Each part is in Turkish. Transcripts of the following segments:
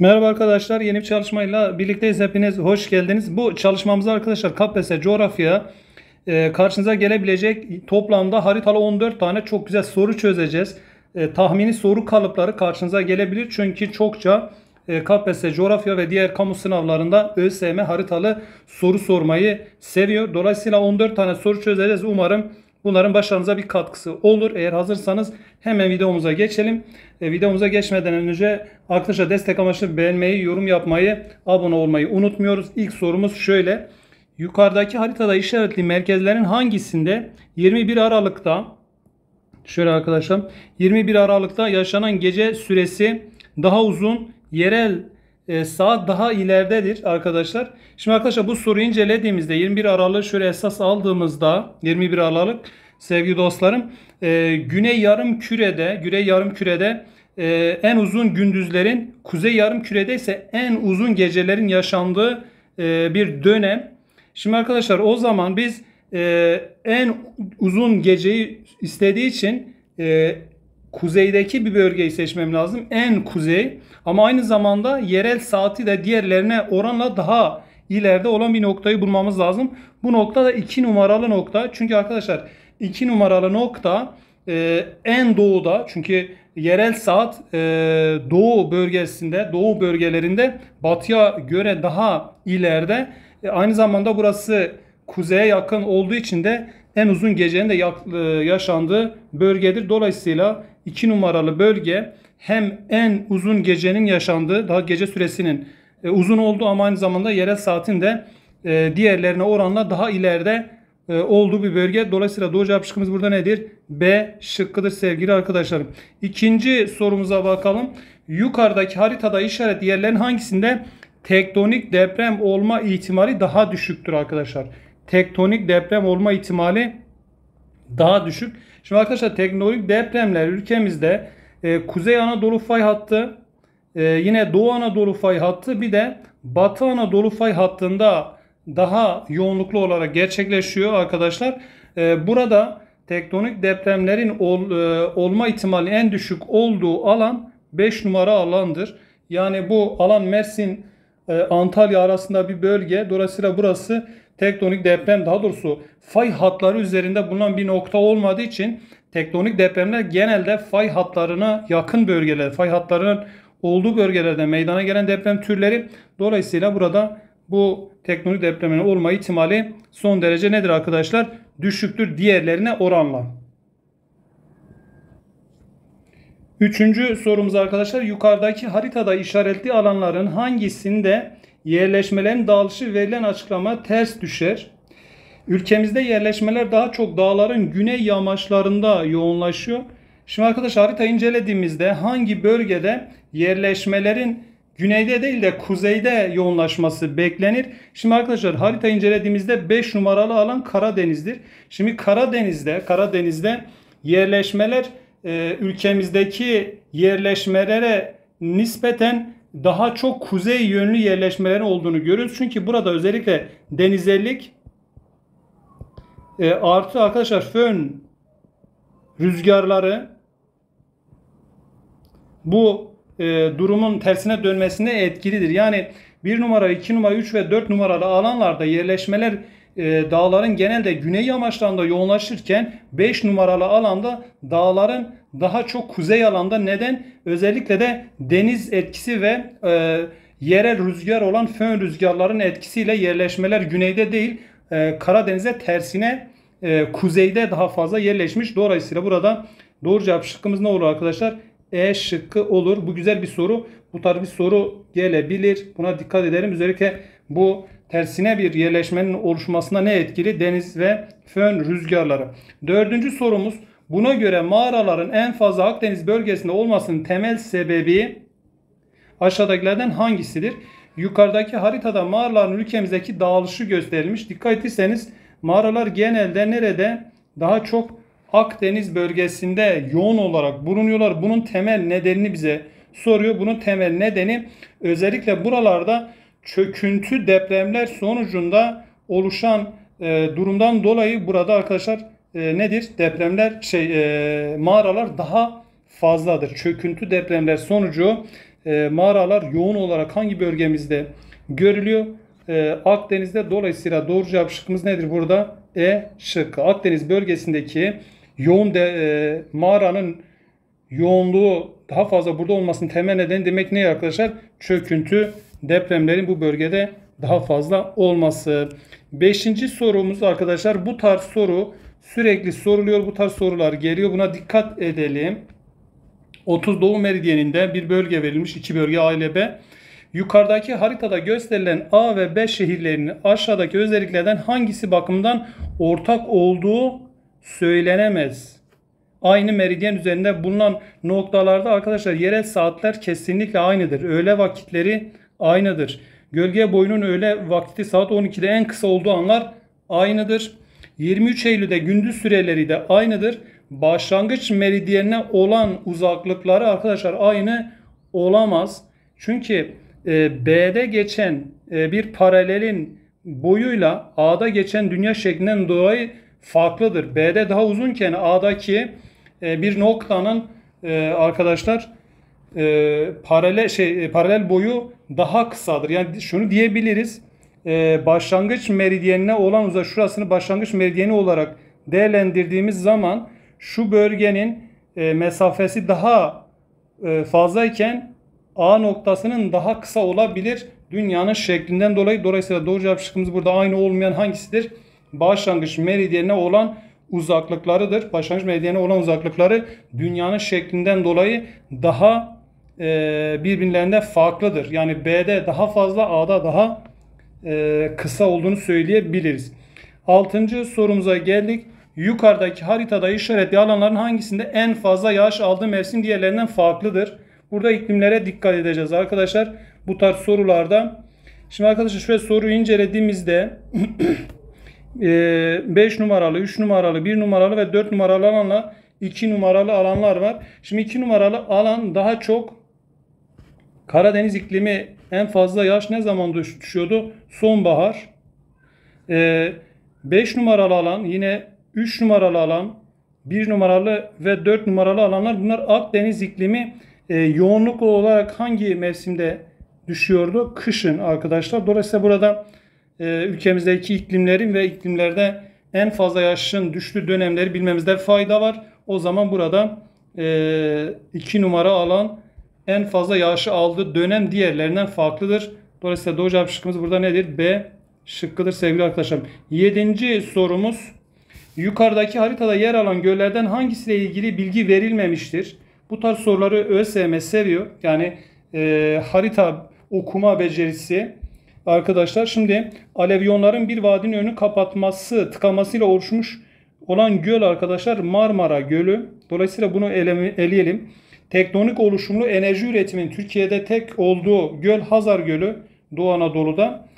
Merhaba arkadaşlar, yeni bir çalışmayla birlikteyiz. Hepiniz hoş geldiniz. Bu çalışmamızda arkadaşlar KPSS coğrafya e, karşınıza gelebilecek toplamda haritalı 14 tane çok güzel soru çözeceğiz. E, tahmini soru kalıpları karşınıza gelebilir. Çünkü çokça e, KPSS coğrafya ve diğer kamu sınavlarında ÖSYM haritalı soru sormayı seviyor. Dolayısıyla 14 tane soru çözeceğiz. Umarım Bunların başarınıza bir katkısı olur. Eğer hazırsanız hemen videomuza geçelim. E, videomuza geçmeden önce arkadaşlar destek amaçlı beğenmeyi, yorum yapmayı, abone olmayı unutmuyoruz. İlk sorumuz şöyle. Yukarıdaki haritada işaretli merkezlerin hangisinde 21 Aralık'ta şöyle arkadaşlar 21 Aralık'ta yaşanan gece süresi daha uzun yerel e, saat daha ileridedir arkadaşlar. Şimdi arkadaşlar bu soruyu incelediğimizde 21 Aralık şöyle esas aldığımızda 21 Aralık sevgili dostlarım e, güney yarım kürede güney yarım kürede e, en uzun gündüzlerin kuzey yarım kürede ise en uzun gecelerin yaşandığı e, bir dönem. Şimdi arkadaşlar o zaman biz en uzun geceyi istediği için kuzeydeki bir bölgeyi seçmem lazım. En kuzey ama aynı zamanda yerel saati de diğerlerine oranla daha ileride olan bir noktayı bulmamız lazım. Bu nokta da 2 numaralı nokta. Çünkü arkadaşlar 2 numaralı nokta e, en doğuda çünkü yerel saat e, doğu bölgesinde doğu bölgelerinde batıya göre daha ileride. E, aynı zamanda burası kuzeye yakın olduğu için de en uzun gecenin de e, yaşandığı bölgedir. Dolayısıyla 2 numaralı bölge hem en uzun gecenin yaşandığı, daha gece süresinin e, uzun olduğu ama aynı zamanda yerel saatin de e, diğerlerine oranla daha ileride olduğu bir bölge. Dolayısıyla doğru cevap şıkkımız burada nedir? B şıkkıdır sevgili arkadaşlarım. İkinci sorumuza bakalım. Yukarıdaki haritada işaret yerlerin hangisinde tektonik deprem olma ihtimali daha düşüktür arkadaşlar? tektonik deprem olma ihtimali daha düşük. Şimdi arkadaşlar tektonik depremler ülkemizde e, Kuzey Anadolu fay hattı, e, yine Doğu Anadolu fay hattı bir de Batı Anadolu fay hattında daha yoğunluklu olarak gerçekleşiyor arkadaşlar. E, burada tektonik depremlerin ol, e, olma ihtimali en düşük olduğu alan 5 numara alandır. Yani bu alan Mersin e, Antalya arasında bir bölge. Dolayısıyla burası tektonik deprem daha doğrusu fay hatları üzerinde bulunan bir nokta olmadığı için tektonik depremler genelde fay hatlarına yakın bölgeler, fay hatlarının olduğu bölgelerde meydana gelen deprem türleri. Dolayısıyla burada bu tektonik depremin olma ihtimali son derece nedir arkadaşlar? Düşüktür diğerlerine oranla. Üçüncü sorumuz arkadaşlar yukarıdaki haritada işaretli alanların hangisinde yerleşmelerin dağılışı verilen açıklama ters düşer. Ülkemizde yerleşmeler daha çok dağların güney yamaçlarında yoğunlaşıyor. Şimdi arkadaşlar harita incelediğimizde hangi bölgede yerleşmelerin güneyde değil de kuzeyde yoğunlaşması beklenir. Şimdi arkadaşlar harita incelediğimizde 5 numaralı alan Karadeniz'dir. Şimdi Karadeniz'de Karadeniz'de yerleşmeler e, ülkemizdeki yerleşmelere nispeten daha çok kuzey yönlü yerleşmelerin olduğunu görüyoruz. Çünkü burada özellikle denizellik e, artı arkadaşlar fön rüzgarları bu e, durumun tersine dönmesine etkilidir. Yani 1 numara, 2 numara, 3 ve 4 numaralı alanlarda yerleşmeler e, dağların genelde güney yamaçlarında yoğunlaşırken 5 numaralı alanda dağların daha çok kuzey alanda neden? Özellikle de deniz etkisi ve e, yerel rüzgar olan fön rüzgarların etkisiyle yerleşmeler güneyde değil e, Karadeniz'e tersine e, kuzeyde daha fazla yerleşmiş. Dolayısıyla burada doğru cevap şıkkımız ne olur arkadaşlar? E şıkkı olur. Bu güzel bir soru. Bu tarz bir soru gelebilir. Buna dikkat edelim. Özellikle bu tersine bir yerleşmenin oluşmasına ne etkili? Deniz ve fön rüzgarları. Dördüncü sorumuz. Buna göre mağaraların en fazla Akdeniz bölgesinde olmasının temel sebebi aşağıdakilerden hangisidir? Yukarıdaki haritada mağaraların ülkemizdeki dağılışı gösterilmiş. Dikkat etseniz mağaralar genelde nerede? Daha çok Akdeniz bölgesinde yoğun olarak bulunuyorlar. Bunun temel nedenini bize soruyor. Bunun temel nedeni özellikle buralarda çöküntü depremler sonucunda oluşan e, durumdan dolayı burada arkadaşlar e, nedir? Depremler şey e, mağaralar daha fazladır. Çöküntü depremler sonucu e, mağaralar yoğun olarak hangi bölgemizde görülüyor? E, Akdeniz'de dolayısıyla doğru cevap şıkkımız nedir burada? E şıkkı. Akdeniz bölgesindeki yoğun de, e, mağaranın yoğunluğu daha fazla burada olmasının temel nedeni demek ne arkadaşlar? Çöküntü depremlerin bu bölgede daha fazla olması. Beşinci sorumuz arkadaşlar bu tarz soru sürekli soruluyor. Bu tarz sorular geliyor. Buna dikkat edelim. 30 Doğu Meridyeninde bir bölge verilmiş. iki bölge A ile B. Yukarıdaki haritada gösterilen A ve B şehirlerinin aşağıdaki özelliklerden hangisi bakımından ortak olduğu söylenemez. Aynı meridyen üzerinde bulunan noktalarda arkadaşlar yerel saatler kesinlikle aynıdır. Öğle vakitleri aynıdır. Gölge boyunun öğle vakti saat 12'de en kısa olduğu anlar aynıdır. 23 Eylül'de gündüz süreleri de aynıdır. Başlangıç meridyenine olan uzaklıkları arkadaşlar aynı olamaz. Çünkü e, B'de geçen e, bir paralelin boyuyla A'da geçen dünya şeklinden dolayı farklıdır. B'de daha uzunken A'daki e, bir noktanın e, arkadaşlar e, paralel şey e, paralel boyu daha kısadır. Yani şunu diyebiliriz. E, başlangıç meridyenine olan uzak şurasını başlangıç meridyeni olarak değerlendirdiğimiz zaman şu bölgenin e, mesafesi daha e, fazlayken A noktasının daha kısa olabilir. Dünyanın şeklinden dolayı dolayısıyla doğru cevap şıkkımız burada aynı olmayan hangisidir? Başlangıç meridyenine olan uzaklıklarıdır. Başlangıç meridyenine olan uzaklıkları dünyanın şeklinden dolayı daha birbirlerinden farklıdır. Yani B'de daha fazla A'da daha e, kısa olduğunu söyleyebiliriz. Altıncı sorumuza geldik. Yukarıdaki haritada işaretli alanların hangisinde en fazla yağış aldığı mevsim diğerlerinden farklıdır? Burada iklimlere dikkat edeceğiz arkadaşlar. Bu tarz sorularda. Şimdi arkadaşlar şöyle soruyu incelediğimizde 5 numaralı, 3 numaralı, 1 numaralı ve 4 numaralı alanla 2 numaralı alanlar var. Şimdi 2 numaralı alan daha çok Karadeniz iklimi en fazla yağış ne zaman düşüyordu? Sonbahar. 5 numaralı alan yine 3 numaralı alan, 1 numaralı ve 4 numaralı alanlar bunlar Akdeniz iklimi e, yoğunluk olarak hangi mevsimde düşüyordu? Kışın arkadaşlar. Dolayısıyla burada e, ülkemizdeki iklimlerin ve iklimlerde en fazla yağışın düştüğü dönemleri bilmemizde fayda var. O zaman burada 2 e, numara alan en fazla yağışı aldığı dönem diğerlerinden farklıdır. Dolayısıyla doğru cevap şıkkımız burada nedir? B şıkkıdır sevgili arkadaşlar. Yedinci sorumuz. Yukarıdaki haritada yer alan göllerden hangisiyle ilgili bilgi verilmemiştir? Bu tarz soruları ÖSYM seviyor. Yani e, harita okuma becerisi arkadaşlar. Şimdi alevyonların bir vadinin önünü kapatması, tıkamasıyla oluşmuş olan göl arkadaşlar Marmara Gölü. Dolayısıyla bunu eleyelim. Tektonik oluşumlu enerji üretimin Türkiye'de tek olduğu göl Hazar Gölü Doğu Anadolu'da.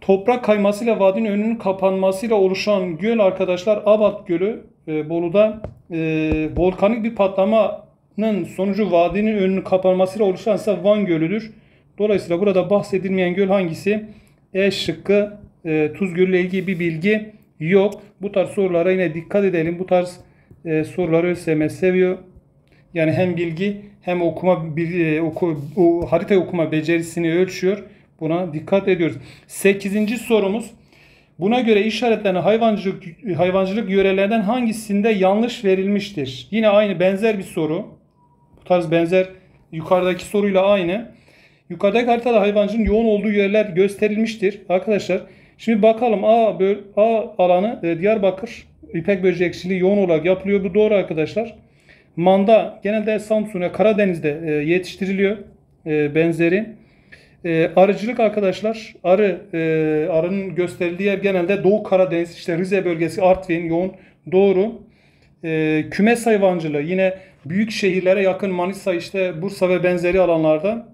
Toprak kaymasıyla vadinin önünün kapanmasıyla oluşan göl arkadaşlar Abat Gölü e, Bolu'da e, volkanik bir patlamanın sonucu vadinin önünün kapanmasıyla oluşan ise Van Gölü'dür. Dolayısıyla burada bahsedilmeyen göl hangisi? E şıkkı e, Tuz Gölü ile ilgili bir bilgi yok. Bu tarz sorulara yine dikkat edelim. Bu tarz e, soruları ÖSYM seviyor. Yani hem bilgi hem okuma bir, e, oku, o, harita okuma becerisini ölçüyor. Buna dikkat ediyoruz. Sekizinci sorumuz. Buna göre işaretlenen hayvancılık, hayvancılık yörelerden hangisinde yanlış verilmiştir? Yine aynı benzer bir soru. Bu tarz benzer yukarıdaki soruyla aynı. Yukarıdaki haritada hayvancılığın yoğun olduğu yerler gösterilmiştir. Arkadaşlar şimdi bakalım A, böl, A alanı e, Diyarbakır İpek böcekçiliği yoğun olarak yapılıyor. Bu doğru arkadaşlar. Manda genelde Samsun'a Karadeniz'de e, yetiştiriliyor e, benzeri. E, arıcılık arkadaşlar, arı arının gösterildiği yer genelde Doğu Karadeniz, işte Rize bölgesi, Artvin yoğun doğru. Kümes hayvancılığı yine büyük şehirlere yakın Manisa, işte Bursa ve benzeri alanlarda.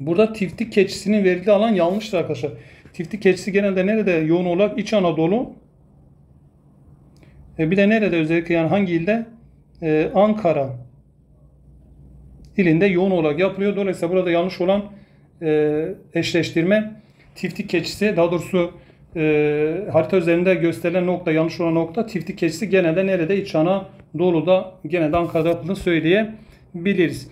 Burada tiftik keçisinin verildiği alan yanlıştır arkadaşlar. Tiftik keçisi genelde nerede yoğun olarak İç Anadolu. E, bir de nerede özellikle yani hangi ilde? E, Ankara ilinde yoğun olarak yapılıyor. Dolayısıyla burada yanlış olan e, eşleştirme tiftik keçisi daha doğrusu e, harita üzerinde gösterilen nokta yanlış olan nokta tiftik keçisi genelde nerede İç Anadolu'da genelde Ankara'da yapıldığını söyleyebiliriz.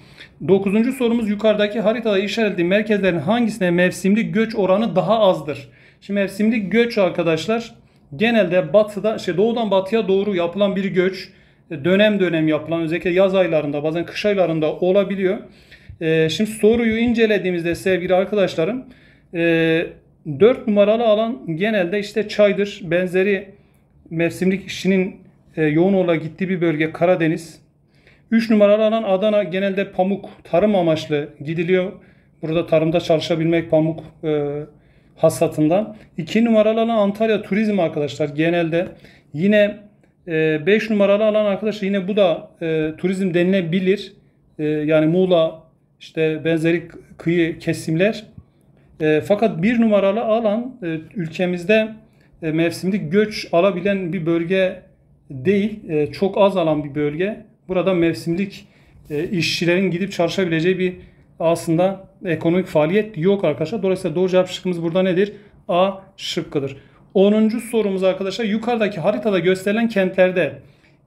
Dokuzuncu sorumuz yukarıdaki haritada işaretli merkezlerin hangisine mevsimlik göç oranı daha azdır? Şimdi mevsimlik göç arkadaşlar genelde batıda, şey doğudan batıya doğru yapılan bir göç. Dönem dönem yapılan özellikle yaz aylarında bazen kış aylarında olabiliyor. Ee, şimdi soruyu incelediğimizde sevgili arkadaşlarım e, 4 numaralı alan genelde işte çaydır. Benzeri mevsimlik işinin e, yoğun olarak gittiği bir bölge Karadeniz. 3 numaralı alan Adana genelde pamuk tarım amaçlı gidiliyor. Burada tarımda çalışabilmek pamuk e, hasatından. 2 numaralı alan Antalya turizm arkadaşlar genelde. Yine 5 e, numaralı alan arkadaşlar yine bu da e, turizm denilebilir. E, yani Muğla işte benzeri kıyı kesimler. E, fakat bir numaralı alan e, ülkemizde e, mevsimlik göç alabilen bir bölge değil. E, çok az alan bir bölge. Burada mevsimlik e, işçilerin gidip çalışabileceği bir aslında ekonomik faaliyet yok arkadaşlar. Dolayısıyla doğru cevap şıkkımız burada nedir? A şıkkıdır. 10. sorumuz arkadaşlar yukarıdaki haritada gösterilen kentlerde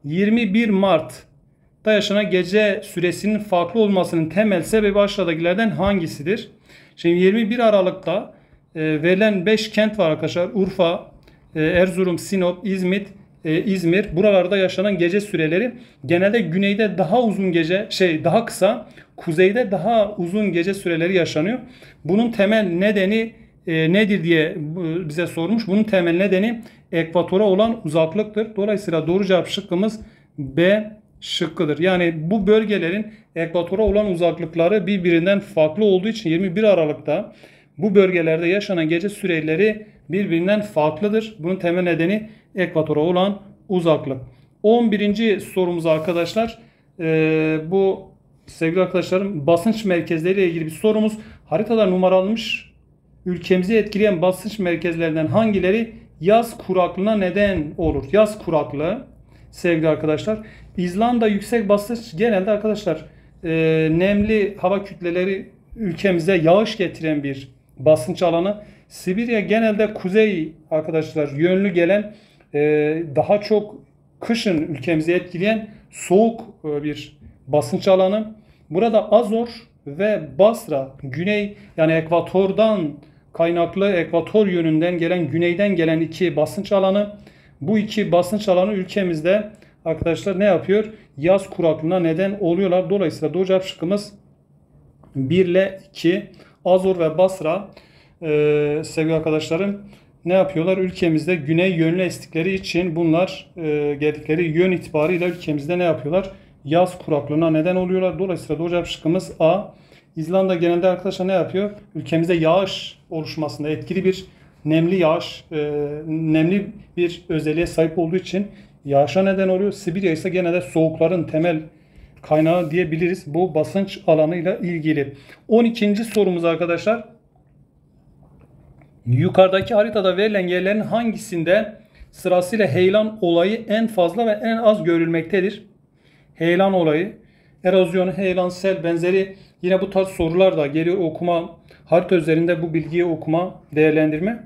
21 Mart'ta yaşanan gece süresinin farklı olmasının temel sebebi aşağıdakilerden hangisidir? Şimdi 21 Aralık'ta e, verilen 5 kent var arkadaşlar. Urfa, e, Erzurum, Sinop, İzmit, e, İzmir. Buralarda yaşanan gece süreleri genelde güneyde daha uzun gece şey daha kısa, kuzeyde daha uzun gece süreleri yaşanıyor. Bunun temel nedeni e, nedir diye bize sormuş. Bunun temel nedeni ekvatora olan uzaklıktır. Dolayısıyla doğru cevap şıkkımız B şıkkıdır. Yani bu bölgelerin ekvatora olan uzaklıkları birbirinden farklı olduğu için 21 Aralık'ta bu bölgelerde yaşanan gece süreleri birbirinden farklıdır. Bunun temel nedeni ekvatora olan uzaklık. 11. sorumuz arkadaşlar. Ee, bu sevgili arkadaşlarım basınç merkezleriyle ilgili bir sorumuz. Haritada numaralanmış ülkemizi etkileyen basınç merkezlerinden hangileri yaz kuraklığına neden olur? Yaz kuraklığı sevgili arkadaşlar. İzlanda yüksek basınç genelde arkadaşlar e, nemli hava kütleleri ülkemize yağış getiren bir basınç alanı. Sibirya genelde kuzey arkadaşlar yönlü gelen e, daha çok kışın ülkemizi etkileyen soğuk e, bir basınç alanı. Burada Azor ve Basra güney yani ekvatordan kaynaklı ekvator yönünden gelen güneyden gelen iki basınç alanı. Bu iki basınç alanı ülkemizde arkadaşlar ne yapıyor? Yaz kuraklığına neden oluyorlar. Dolayısıyla doğru cevap şıkkımız 1 ile 2. Azor ve Basra e, sevgili arkadaşlarım ne yapıyorlar? Ülkemizde güney yönlü estikleri için bunlar e, geldikleri yön itibarıyla ülkemizde ne yapıyorlar? Yaz kuraklığına neden oluyorlar. Dolayısıyla doğru cevap A. İzlanda genelde arkadaşlar ne yapıyor? Ülkemizde yağış oluşmasında etkili bir nemli yağış, e, nemli bir özelliğe sahip olduğu için yağışa neden oluyor. Sibirya ise genelde soğukların temel kaynağı diyebiliriz bu basınç alanıyla ilgili. 12. sorumuz arkadaşlar. Yukarıdaki haritada verilen yerlerin hangisinde sırasıyla heyelan olayı en fazla ve en az görülmektedir? Heyelan olayı, erozyon, heyelan, sel benzeri yine bu tarz sorular da geliyor okuma, harita üzerinde bu bilgiyi okuma, değerlendirme.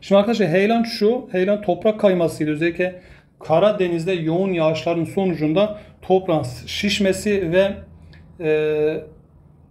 Şimdi arkadaşlar heyelan şu, heyelan toprak kaymasıydı. Özellikle Karadeniz'de yoğun yağışların sonucunda toprağın şişmesi ve e,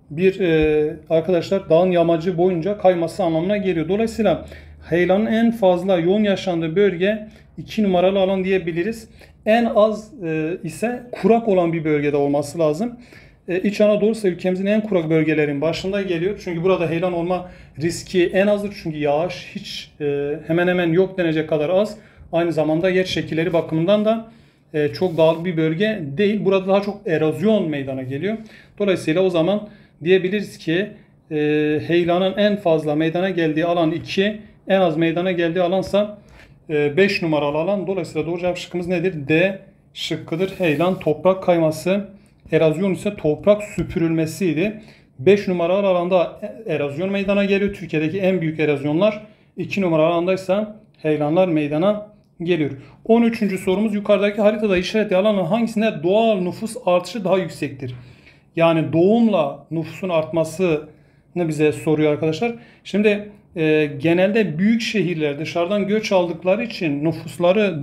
bir e, arkadaşlar dağın yamacı boyunca kayması anlamına geliyor. Dolayısıyla heyelanın en fazla yoğun yaşandığı bölge 2 numaralı alan diyebiliriz. En az e, ise kurak olan bir bölgede olması lazım. E, İç Anadolu ise ülkemizin en kurak bölgelerin başında geliyor. Çünkü burada heyelan olma riski en azdır. Çünkü yağış hiç e, hemen hemen yok denecek kadar az. Aynı zamanda yer şekilleri bakımından da e, çok dağlık bir bölge değil. Burada daha çok erozyon meydana geliyor. Dolayısıyla o zaman diyebiliriz ki e, heyelanın en fazla meydana geldiği alan 2, en az meydana geldiği alansa 5 e, numaralı alan. Dolayısıyla doğru cevap şıkkımız nedir? D şıkkıdır. Heyelan toprak kayması, erozyon ise toprak süpürülmesiydi. 5 numaralı alanda erozyon meydana geliyor. Türkiye'deki en büyük erozyonlar 2 numaralı alanda ise heyelanlar meydana geliyor. 13. sorumuz yukarıdaki haritada işaretli alanın hangisinde doğal nüfus artışı daha yüksektir? Yani doğumla nüfusun artmasını bize soruyor arkadaşlar. Şimdi e, genelde büyük şehirler dışarıdan göç aldıkları için nüfusları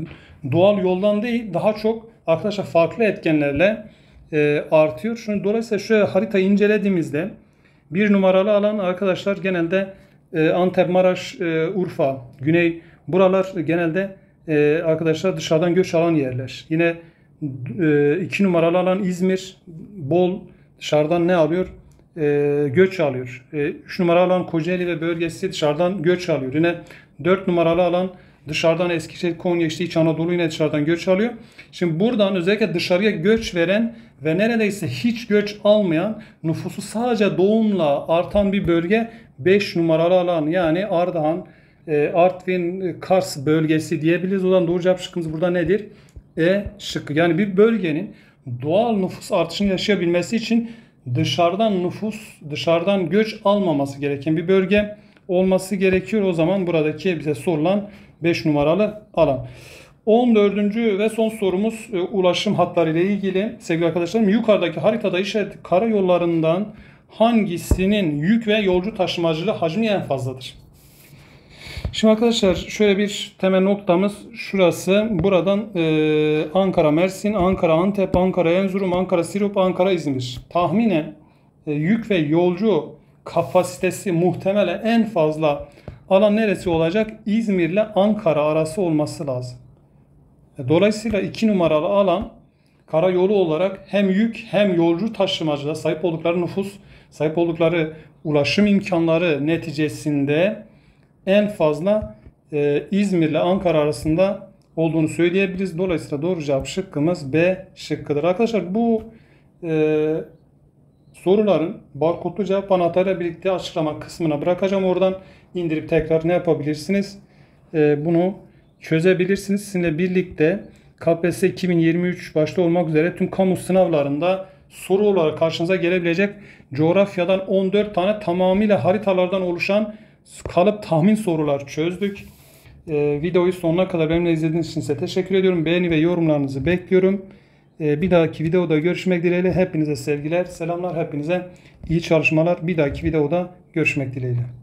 doğal yoldan değil daha çok arkadaşlar farklı etkenlerle e, artıyor. Şimdi dolayısıyla şöyle haritayı incelediğimizde bir numaralı alan arkadaşlar genelde e, Antep, Maraş, e, Urfa, Güney buralar genelde e, arkadaşlar dışarıdan göç alan yerler. Yine e, iki numaralı alan İzmir, Bol dışarıdan ne alıyor? E, göç alıyor. E, üç numaralı alan Kocaeli ve bölgesi dışarıdan göç alıyor. Yine dört numaralı alan dışarıdan Eskişehir, Konya, işte İç Anadolu yine dışarıdan göç alıyor. Şimdi buradan özellikle dışarıya göç veren ve neredeyse hiç göç almayan nüfusu sadece doğumla artan bir bölge 5 numaralı alan yani Ardahan, e, Artvin, Kars bölgesi diyebiliriz. O zaman doğru cevap şıkkımız burada nedir? E şıkkı. Yani bir bölgenin doğal nüfus artışını yaşayabilmesi için dışarıdan nüfus, dışarıdan göç almaması gereken bir bölge olması gerekiyor. O zaman buradaki bize sorulan 5 numaralı alan. 14. ve son sorumuz e, ulaşım hatları ile ilgili. Sevgili arkadaşlarım yukarıdaki haritada işaret karayollarından hangisinin yük ve yolcu taşımacılığı hacmi en fazladır? Şimdi arkadaşlar şöyle bir temel noktamız şurası. Buradan e, Ankara, Mersin, Ankara, Antep, Ankara, Erzurum, Ankara, Sinop, Ankara, İzmir. Tahminen e, yük ve yolcu kapasitesi muhtemelen en fazla alan neresi olacak? İzmir ile Ankara arası olması lazım. E, dolayısıyla iki numaralı alan karayolu olarak hem yük hem yolcu taşımacıda sahip oldukları nüfus, sahip oldukları ulaşım imkanları neticesinde en fazla e, İzmir ile Ankara arasında olduğunu söyleyebiliriz. Dolayısıyla doğru cevap şıkkımız B şıkkıdır. Arkadaşlar bu e, soruların barkodlu cevap anahtarıyla birlikte açıklama kısmına bırakacağım. Oradan indirip tekrar ne yapabilirsiniz? E, bunu çözebilirsiniz. Sizinle birlikte KPSS 2023 başta olmak üzere tüm kamu sınavlarında soru olarak karşınıza gelebilecek coğrafyadan 14 tane tamamıyla haritalardan oluşan kalıp tahmin sorular çözdük. Ee, videoyu sonuna kadar benimle izlediğiniz için size teşekkür ediyorum. Beğeni ve yorumlarınızı bekliyorum. Ee, bir dahaki videoda görüşmek dileğiyle. Hepinize sevgiler, selamlar. Hepinize iyi çalışmalar. Bir dahaki videoda görüşmek dileğiyle.